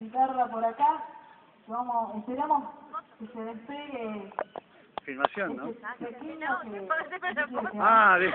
guitarra por acá. Vamos, esperamos que se despegue Filmación, ¿no? Ah, bien.